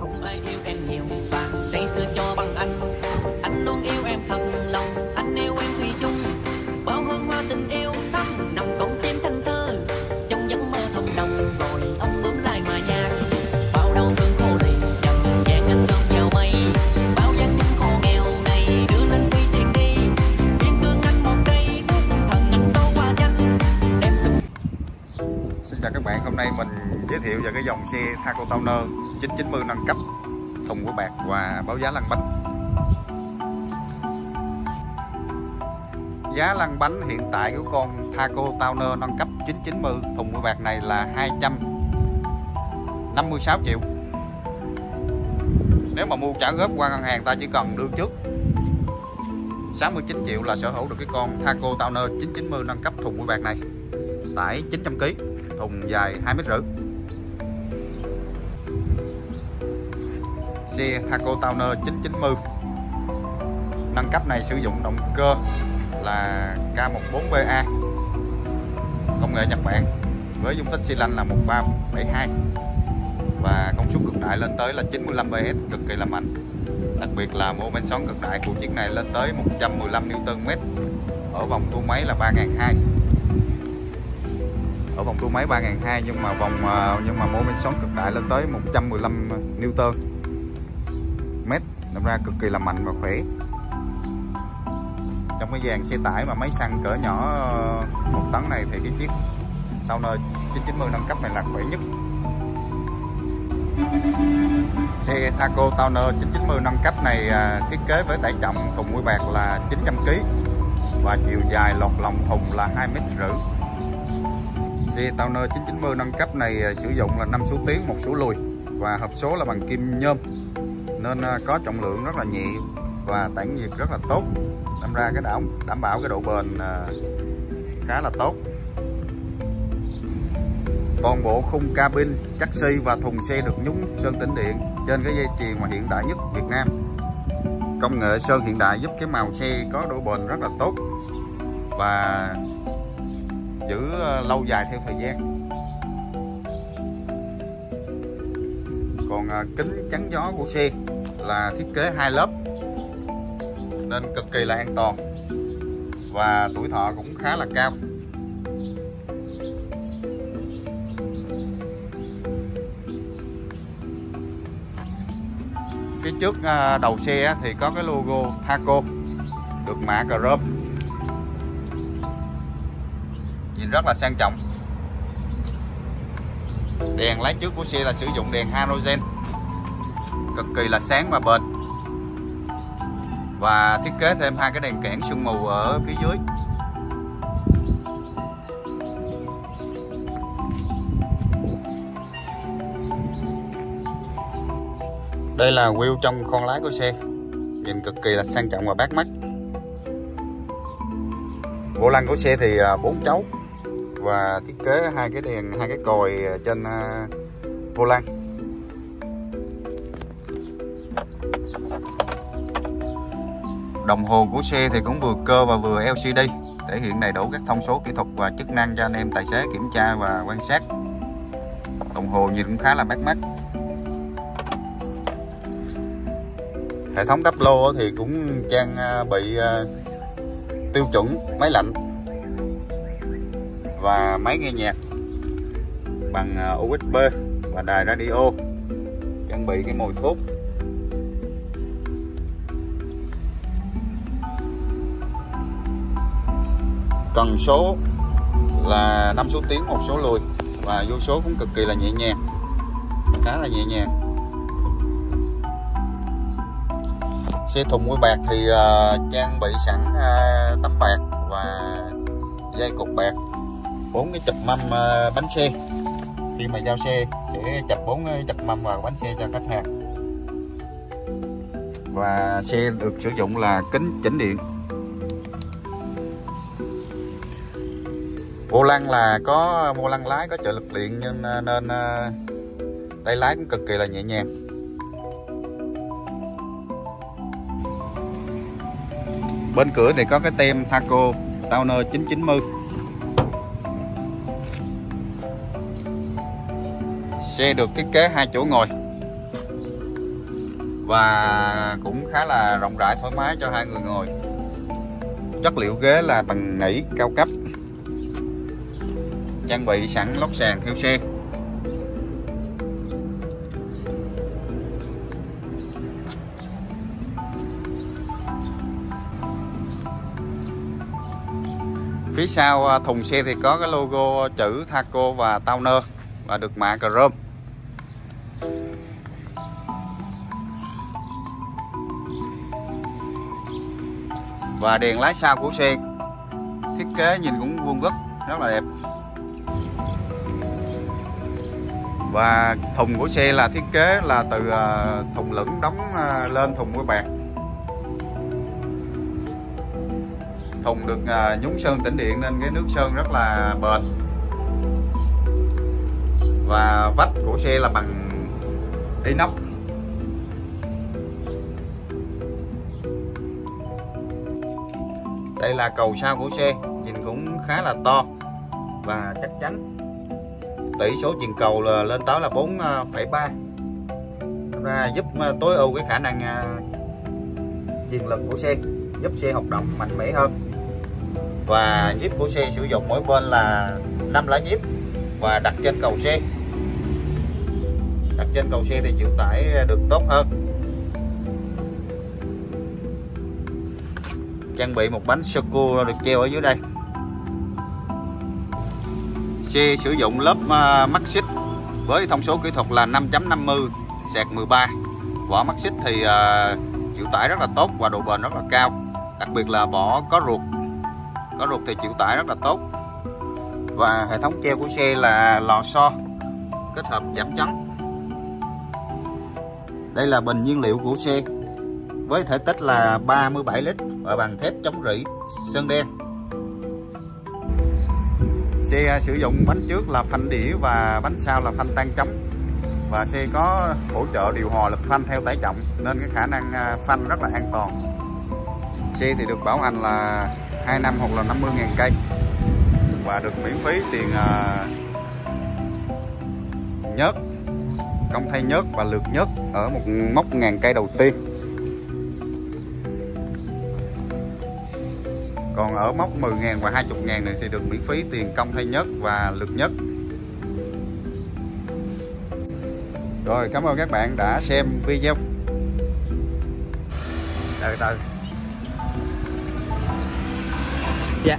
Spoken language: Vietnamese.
không ai yêu em nhiều và say sưa cho bằng anh. Anh luôn yêu em thật lòng, anh yêu em thủy chung. Bao hương hoa tình yêu thắm, nằm con tim thanh thơ. Trong giấc mơ thông đồng, rồi ông bướm lại mà nhạc. Bao đau thương xe Thaco Towner 990 nâng cấp, thùng của bạc và báo giá lăn bánh. Giá lăn bánh hiện tại của con Thaco Towner nâng cấp 990 thùng của bạc này là 256 triệu. Nếu mà mua trả góp qua ngân hàng, ta chỉ cần đưa trước. 69 triệu là sở hữu được cái con Thaco Towner 990 nâng cấp thùng của bạc này. Tải 900 kg thùng dài 2 mét rưỡi. Xe Thaco Towner 990 nâng cấp này sử dụng động cơ là K14VA công nghệ Nhật Bản, với dung tích xi lanh là 1372 và công suất cực đại lên tới là 95 PS cực kỳ là mạnh. Đặc biệt là mô men xoắn cực đại của chiếc này lên tới 115 Nm ở vòng tua máy là 3200 ở vòng tua máy 3002 nhưng mà vòng ờ, nhưng mà mô men xoắn cực đại lên tới 115 Newton mét đâm ra cực kỳ là mạnh và khỏe. Trong cái dàn xe tải mà máy xăng cỡ nhỏ ờ, một tấn này thì cái chiếc Towner 990 nâng cấp này là khỏe nhất. Xe Thaco Towner 990 nâng cấp này ờ, thiết kế với tải trọng thùng mũi bạc là 900 kg và chiều dài lọt lòng thùng là 2 mét rưỡi. Xe Towner 990 nâng cấp này ờ, sử dụng là 5 số tiến, một số lùi và hộp số là bằng kim nhôm nên à, có trọng lượng rất là nhẹ và tản nhiệt rất là tốt. Đâm ra cái đảo đảm bảo cái độ bền à, khá là tốt. Toàn bộ khung cabin chassis và thùng xe được nhúng sơn tĩnh điện trên cái dây chuyền mà hiện đại nhất Việt Nam. Công nghệ sơn hiện đại giúp cái màu xe có độ bền rất là tốt và giữ à, lâu dài theo thời gian. Còn kính chắn gió của xe là thiết kế hai lớp nên cực kỳ là an toàn và tuổi thọ cũng khá là cao. Phía trước à, đầu xe thì có cái logo Thaco được mã chrome nhìn rất là sang trọng. Đèn lái trước của xe là sử dụng đèn halogen cực kỳ là sáng và bền. Và thiết kế thêm hai cái đèn kẽn sương mù ở phía dưới. Đây là wheel trong khoang lái của xe. Nhìn cực kỳ là sang trọng và bắt mắt. Vô lăng của xe thì à, bốn chấu. Và thiết kế hai cái đèn, hai cái còi à, trên à, vô lăng. Đồng hồ của xe thì cũng vừa cơ và vừa LCD thể hiện đầy đủ các thông số kỹ thuật và chức năng cho anh em tài xế kiểm tra và quan sát. Đồng hồ nhìn cũng khá là bắt mắt. Hệ thống đắp lô thì cũng trang à, bị à, tiêu chuẩn máy lạnh và máy nghe nhạc bằng à, USB và đài radio. Trang bị cái mồi thuốc. Cần số là 5 số tiến một số lùi. Và vô số cũng cực kỳ là nhẹ nhàng. Khá là nhẹ nhàng. Xe thùng mũi bạc thì uh, trang bị sẵn uh, tấm bạc và dây cột bạc bốn cái chập mâm uh, bánh xe. Khi mà giao xe sẽ chập bốn cái chập mâm vào bánh xe cho khách hàng. Và xe được sử dụng là kính chỉnh điện. Vô lăng là có vô lăng lái có trợ lực điện ờ, nên nên tay lái cũng cực kỳ là nhẹ nhàng. Bên cửa thì có cái tem Thaco Towner 990 xe được thiết kế hai chỗ ngồi. Và cũng khá là rộng rãi, thoải mái cho hai người ngồi. Chất liệu ghế là bằng nỉ cao cấp trang bị sẵn lót sàn theo xe. Phía sau à, thùng xe thì có cái logo chữ Thaco và Towner và được mạ chrome. Và đèn lái sau của xe, thiết kế nhìn cũng vuông vức, rất là đẹp. Và thùng của xe là thiết kế là từ à, thùng lửng đóng à, lên thùng của bạc. Thùng được à, nhúng sơn tĩnh điện nên cái nước sơn rất là bền. Và vách của xe là bằng inox đây là cầu sau của xe, nhìn cũng khá là to và chắc chắn tỷ số chuyền cầu là lên tới là 4,3 ra à, giúp à, tối ưu cái khả năng à, chuyền lực của xe giúp xe hoạt động mạnh mẽ hơn. Và nhíp của xe sử dụng mỗi bên là 5 lá nhíp và đặt trên cầu xe. Đặt trên cầu xe thì chịu tải được tốt hơn. Trang bị một bánh sơ được treo ở dưới đây xe sử dụng lớp à, mắt xích với thông số kỹ thuật là 5.50 sạc 13 vỏ mắt xích thì uh, chịu tải rất là tốt và độ bền rất là cao đặc biệt là vỏ có ruột. Có ruột thì chịu tải rất là tốt. Và hệ thống treo của xe là lò xo kết hợp giảm chấn. Đây là bình nhiên liệu của xe với thể tích là 37 lít và bằng thép chống rỉ sơn đen xe à, sử dụng bánh trước là phanh đĩa và bánh sau là phanh tan chấm. Và xe có hỗ trợ điều hòa lực phanh theo tải trọng, nên cái khả năng à, phanh rất là an toàn. Xe thì được bảo hành là 2 năm hoặc là 50 ngàn cây. Và được miễn phí tiền à, nhớt, công thay nhớt và lượt nhớt ở một mốc ngàn cây đầu tiên. Còn ở mốc 10 ngàn và 20 ngàn này thì được miễn phí tiền công thay nhất và lượt nhất. Rồi, cảm ơn các bạn đã xem video. Từ từ. Dạ.